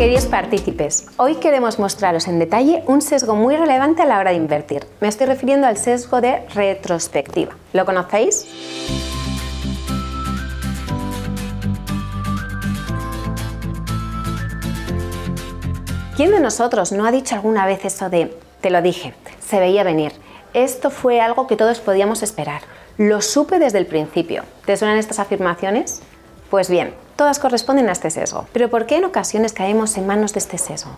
Queridos partícipes, hoy queremos mostraros en detalle un sesgo muy relevante a la hora de invertir. Me estoy refiriendo al sesgo de retrospectiva. ¿Lo conocéis? ¿Quién de nosotros no ha dicho alguna vez eso de, te lo dije, se veía venir? Esto fue algo que todos podíamos esperar. Lo supe desde el principio. ¿Te suenan estas afirmaciones? Pues bien, todas corresponden a este sesgo. Pero ¿por qué en ocasiones caemos en manos de este sesgo?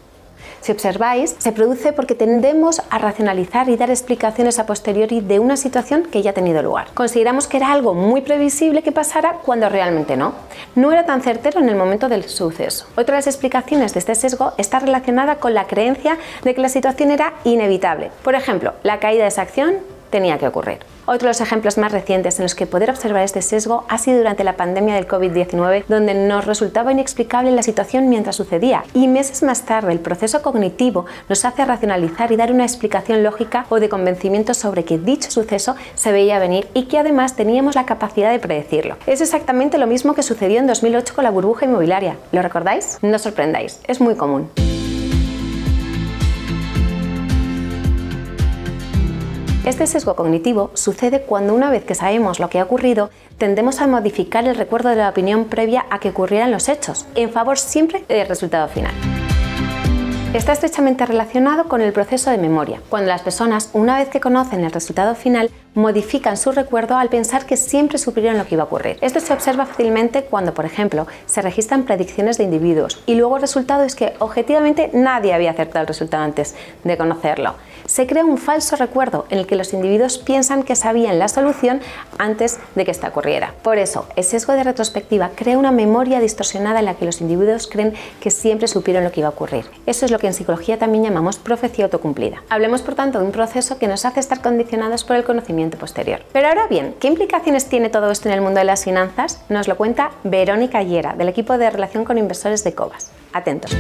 Si observáis, se produce porque tendemos a racionalizar y dar explicaciones a posteriori de una situación que ya ha tenido lugar. Consideramos que era algo muy previsible que pasara cuando realmente no. No era tan certero en el momento del suceso. Otra de las explicaciones de este sesgo está relacionada con la creencia de que la situación era inevitable. Por ejemplo, la caída de esa acción tenía que ocurrir. Otro de los ejemplos más recientes en los que poder observar este sesgo ha sido durante la pandemia del COVID-19, donde nos resultaba inexplicable la situación mientras sucedía y meses más tarde el proceso cognitivo nos hace racionalizar y dar una explicación lógica o de convencimiento sobre que dicho suceso se veía venir y que además teníamos la capacidad de predecirlo. Es exactamente lo mismo que sucedió en 2008 con la burbuja inmobiliaria. ¿Lo recordáis? No sorprendáis, es muy común. Este sesgo cognitivo sucede cuando una vez que sabemos lo que ha ocurrido, tendemos a modificar el recuerdo de la opinión previa a que ocurrieran los hechos, en favor siempre del resultado final. Está estrechamente relacionado con el proceso de memoria, cuando las personas, una vez que conocen el resultado final, modifican su recuerdo al pensar que siempre supieron lo que iba a ocurrir. Esto se observa fácilmente cuando, por ejemplo, se registran predicciones de individuos y luego el resultado es que objetivamente nadie había acertado el resultado antes de conocerlo. Se crea un falso recuerdo en el que los individuos piensan que sabían la solución antes de que esta ocurriera. Por eso, el sesgo de retrospectiva crea una memoria distorsionada en la que los individuos creen que siempre supieron lo que iba a ocurrir. Eso es lo que en psicología también llamamos profecía autocumplida. Hablemos, por tanto, de un proceso que nos hace estar condicionados por el conocimiento posterior. Pero ahora bien, ¿qué implicaciones tiene todo esto en el mundo de las finanzas? Nos lo cuenta Verónica Llera, del equipo de relación con inversores de Cobas. Atentos.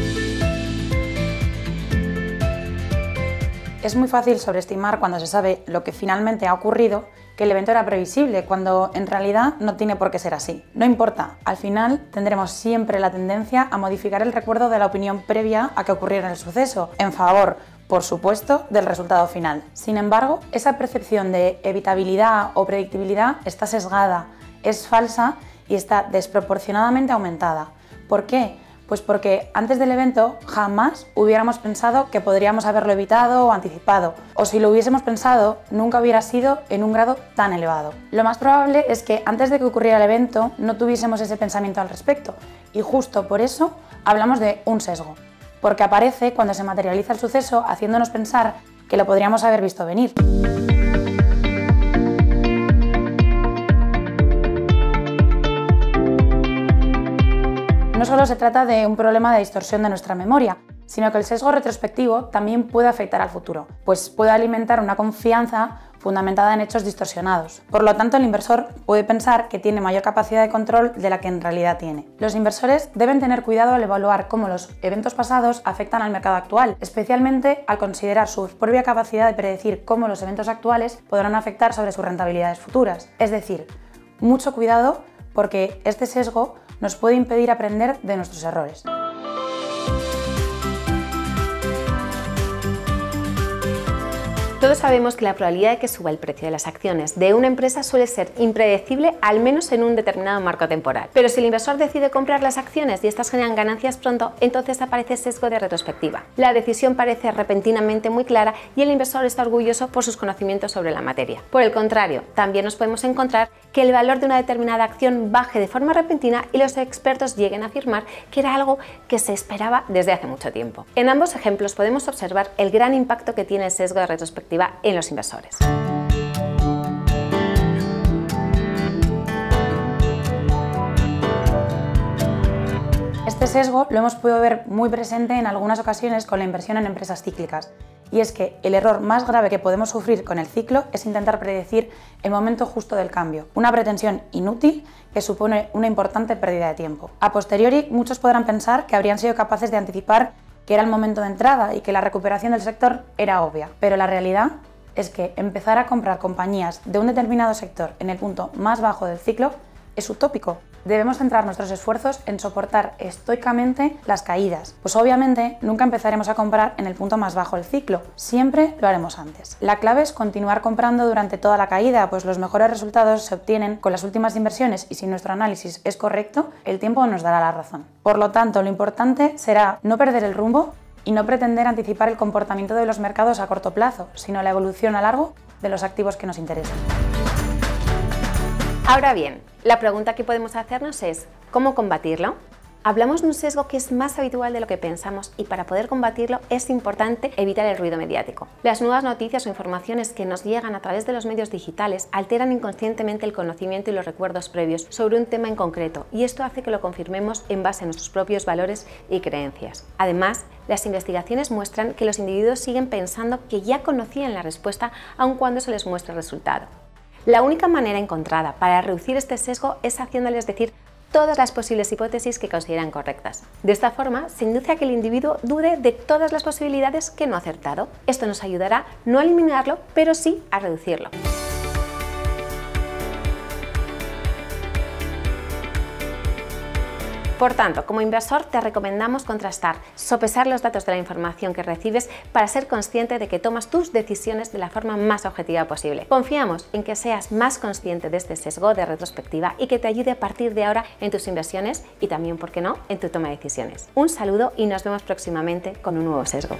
Es muy fácil sobreestimar cuando se sabe lo que finalmente ha ocurrido que el evento era previsible, cuando en realidad no tiene por qué ser así. No importa, al final tendremos siempre la tendencia a modificar el recuerdo de la opinión previa a que ocurriera el suceso, en favor, por supuesto, del resultado final. Sin embargo, esa percepción de evitabilidad o predictibilidad está sesgada, es falsa y está desproporcionadamente aumentada. ¿Por qué? Pues porque antes del evento jamás hubiéramos pensado que podríamos haberlo evitado o anticipado, o si lo hubiésemos pensado, nunca hubiera sido en un grado tan elevado. Lo más probable es que antes de que ocurriera el evento no tuviésemos ese pensamiento al respecto, y justo por eso hablamos de un sesgo, porque aparece cuando se materializa el suceso haciéndonos pensar que lo podríamos haber visto venir. No solo se trata de un problema de distorsión de nuestra memoria, sino que el sesgo retrospectivo también puede afectar al futuro, pues puede alimentar una confianza fundamentada en hechos distorsionados. Por lo tanto, el inversor puede pensar que tiene mayor capacidad de control de la que en realidad tiene. Los inversores deben tener cuidado al evaluar cómo los eventos pasados afectan al mercado actual, especialmente al considerar su propia capacidad de predecir cómo los eventos actuales podrán afectar sobre sus rentabilidades futuras. Es decir, mucho cuidado porque este sesgo nos puede impedir aprender de nuestros errores. Todos sabemos que la probabilidad de que suba el precio de las acciones de una empresa suele ser impredecible, al menos en un determinado marco temporal. Pero si el inversor decide comprar las acciones y estas generan ganancias pronto, entonces aparece sesgo de retrospectiva. La decisión parece repentinamente muy clara y el inversor está orgulloso por sus conocimientos sobre la materia. Por el contrario, también nos podemos encontrar que el valor de una determinada acción baje de forma repentina y los expertos lleguen a afirmar que era algo que se esperaba desde hace mucho tiempo. En ambos ejemplos podemos observar el gran impacto que tiene el sesgo de retrospectiva en los inversores. Este sesgo lo hemos podido ver muy presente en algunas ocasiones con la inversión en empresas cíclicas, y es que el error más grave que podemos sufrir con el ciclo es intentar predecir el momento justo del cambio, una pretensión inútil que supone una importante pérdida de tiempo. A posteriori, muchos podrán pensar que habrían sido capaces de anticipar que era el momento de entrada y que la recuperación del sector era obvia. Pero la realidad es que empezar a comprar compañías de un determinado sector en el punto más bajo del ciclo es utópico. Debemos centrar nuestros esfuerzos en soportar estoicamente las caídas, pues obviamente nunca empezaremos a comprar en el punto más bajo del ciclo, siempre lo haremos antes. La clave es continuar comprando durante toda la caída, pues los mejores resultados se obtienen con las últimas inversiones y si nuestro análisis es correcto, el tiempo nos dará la razón. Por lo tanto, lo importante será no perder el rumbo y no pretender anticipar el comportamiento de los mercados a corto plazo, sino la evolución a largo de los activos que nos interesan. Ahora bien, la pregunta que podemos hacernos es, ¿cómo combatirlo? Hablamos de un sesgo que es más habitual de lo que pensamos y para poder combatirlo es importante evitar el ruido mediático. Las nuevas noticias o informaciones que nos llegan a través de los medios digitales alteran inconscientemente el conocimiento y los recuerdos previos sobre un tema en concreto y esto hace que lo confirmemos en base a nuestros propios valores y creencias. Además, las investigaciones muestran que los individuos siguen pensando que ya conocían la respuesta aun cuando se les muestra el resultado. La única manera encontrada para reducir este sesgo es haciéndoles decir todas las posibles hipótesis que consideran correctas. De esta forma, se induce a que el individuo dude de todas las posibilidades que no ha acertado. Esto nos ayudará no a eliminarlo, pero sí a reducirlo. Por tanto, como inversor te recomendamos contrastar, sopesar los datos de la información que recibes para ser consciente de que tomas tus decisiones de la forma más objetiva posible. Confiamos en que seas más consciente de este sesgo de retrospectiva y que te ayude a partir de ahora en tus inversiones y también, ¿por qué no?, en tu toma de decisiones. Un saludo y nos vemos próximamente con un nuevo sesgo.